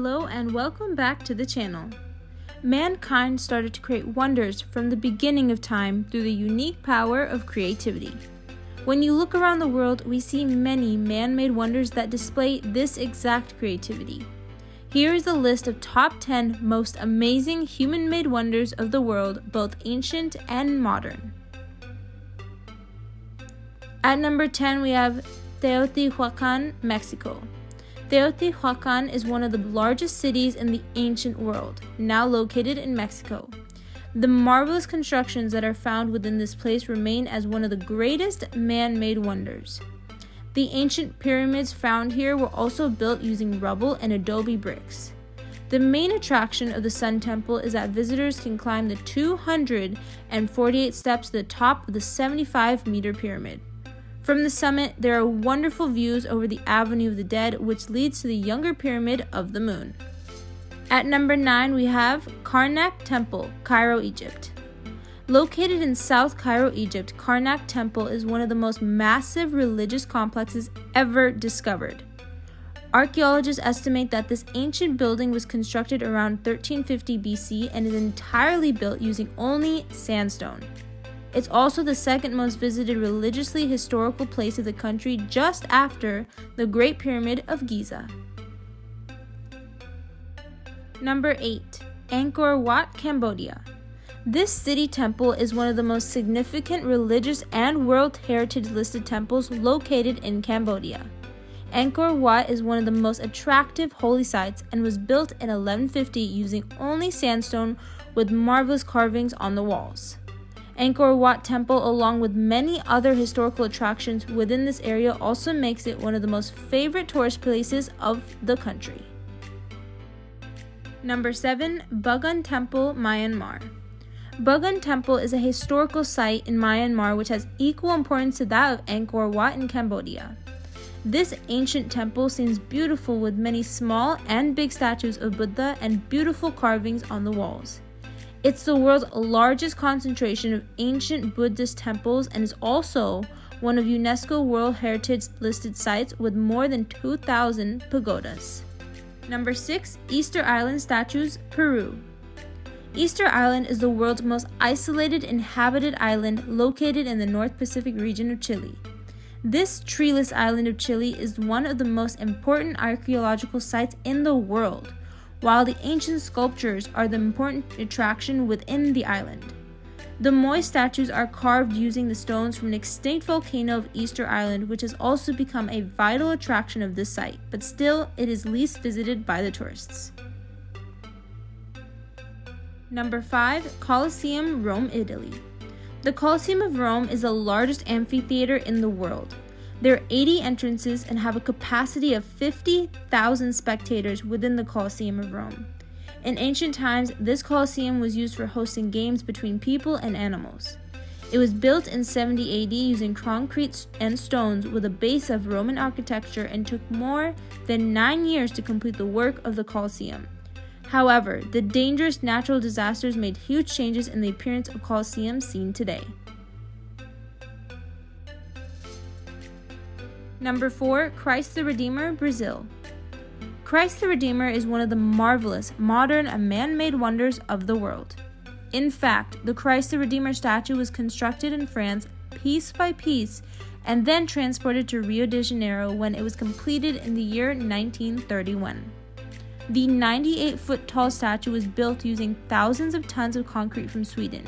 Hello and welcome back to the channel. Mankind started to create wonders from the beginning of time through the unique power of creativity. When you look around the world, we see many man made wonders that display this exact creativity. Here is a list of top 10 most amazing human made wonders of the world, both ancient and modern. At number 10, we have Teotihuacan, Mexico. Teotihuacan is one of the largest cities in the ancient world, now located in Mexico. The marvelous constructions that are found within this place remain as one of the greatest man made wonders. The ancient pyramids found here were also built using rubble and adobe bricks. The main attraction of the Sun Temple is that visitors can climb the 248 steps to the top of the 75 meter pyramid. From the summit, there are wonderful views over the Avenue of the Dead, which leads to the Younger Pyramid of the Moon. At number 9, we have Karnak Temple, Cairo, Egypt. Located in South Cairo, Egypt, Karnak Temple is one of the most massive religious complexes ever discovered. Archaeologists estimate that this ancient building was constructed around 1350 BC and is entirely built using only sandstone. It's also the second most visited religiously historical place of the country just after the Great Pyramid of Giza. Number 8. Angkor Wat, Cambodia. This city temple is one of the most significant religious and World Heritage listed temples located in Cambodia. Angkor Wat is one of the most attractive holy sites and was built in 1150 using only sandstone with marvelous carvings on the walls. Angkor Wat Temple, along with many other historical attractions within this area, also makes it one of the most favorite tourist places of the country. Number 7. Bagan Temple, Myanmar. Bagan Temple is a historical site in Myanmar which has equal importance to that of Angkor Wat in Cambodia. This ancient temple seems beautiful with many small and big statues of Buddha and beautiful carvings on the walls. It's the world's largest concentration of ancient Buddhist temples and is also one of UNESCO World Heritage listed sites with more than 2,000 pagodas. Number 6. Easter Island Statues, Peru. Easter Island is the world's most isolated inhabited island located in the North Pacific region of Chile. This treeless island of Chile is one of the most important archaeological sites in the world while the ancient sculptures are the important attraction within the island. The Moai statues are carved using the stones from an extinct volcano of Easter Island, which has also become a vital attraction of this site, but still, it is least visited by the tourists. Number 5 Colosseum, Rome, Italy. The Colosseum of Rome is the largest amphitheater in the world. There are 80 entrances and have a capacity of 50,000 spectators within the Colosseum of Rome. In ancient times, this Colosseum was used for hosting games between people and animals. It was built in 70 AD using concrete and stones with a base of Roman architecture and took more than nine years to complete the work of the Colosseum. However, the dangerous natural disasters made huge changes in the appearance of Colosseum seen today. Number 4, Christ the Redeemer, Brazil. Christ the Redeemer is one of the marvelous, modern, and man made wonders of the world. In fact, the Christ the Redeemer statue was constructed in France piece by piece and then transported to Rio de Janeiro when it was completed in the year 1931. The 98 foot tall statue was built using thousands of tons of concrete from Sweden.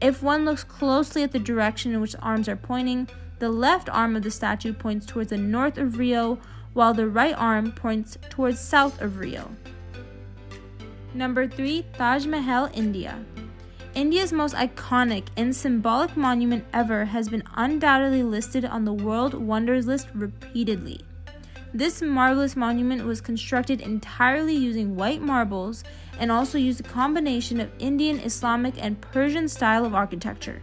If one looks closely at the direction in which the arms are pointing, the left arm of the statue points towards the north of Rio, while the right arm points towards south of Rio. Number 3, Taj Mahal, India. India's most iconic and symbolic monument ever has been undoubtedly listed on the World Wonders list repeatedly. This marvelous monument was constructed entirely using white marbles and also used a combination of Indian, Islamic, and Persian style of architecture.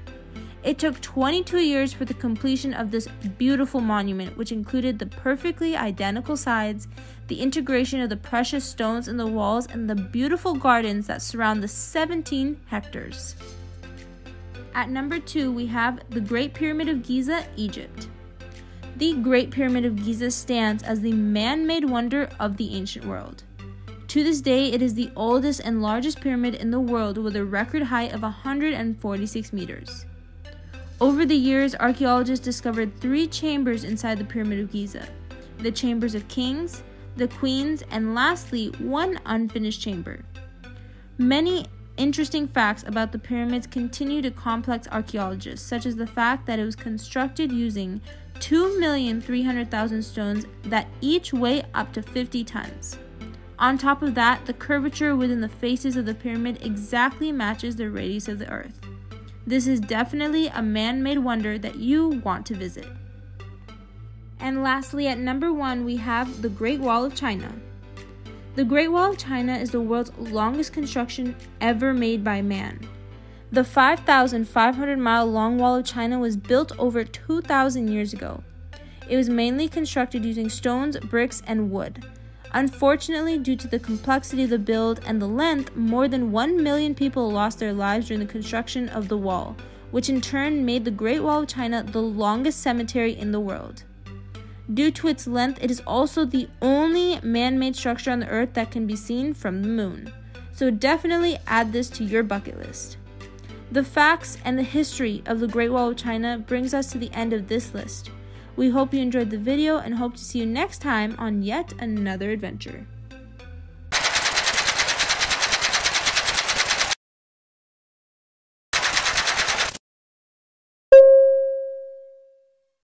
It took 22 years for the completion of this beautiful monument, which included the perfectly identical sides, the integration of the precious stones in the walls, and the beautiful gardens that surround the 17 hectares. At number 2, we have the Great Pyramid of Giza, Egypt. The Great Pyramid of Giza stands as the man made wonder of the ancient world. To this day, it is the oldest and largest pyramid in the world with a record height of 146 meters. Over the years, archaeologists discovered three chambers inside the Pyramid of Giza the chambers of kings, the queens, and lastly, one unfinished chamber. Many interesting facts about the pyramids continue to complex archaeologists, such as the fact that it was constructed using 2,300,000 stones that each weigh up to 50 tons. On top of that, the curvature within the faces of the pyramid exactly matches the radius of the earth. This is definitely a man made wonder that you want to visit. And lastly, at number one, we have the Great Wall of China. The Great Wall of China is the world's longest construction ever made by man. The 5,500 mile long Wall of China was built over 2,000 years ago. It was mainly constructed using stones, bricks, and wood. Unfortunately, due to the complexity of the build and the length, more than 1 million people lost their lives during the construction of the wall, which in turn made the Great Wall of China the longest cemetery in the world. Due to its length, it is also the only man made structure on the earth that can be seen from the moon. So definitely add this to your bucket list. The facts and the history of the Great Wall of China brings us to the end of this list. We hope you enjoyed the video and hope to see you next time on yet another adventure.